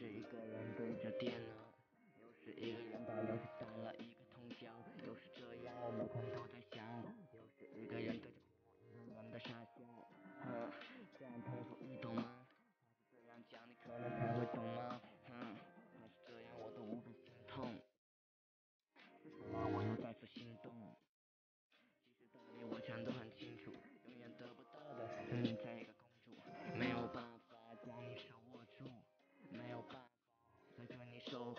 是一个人对着电脑。守候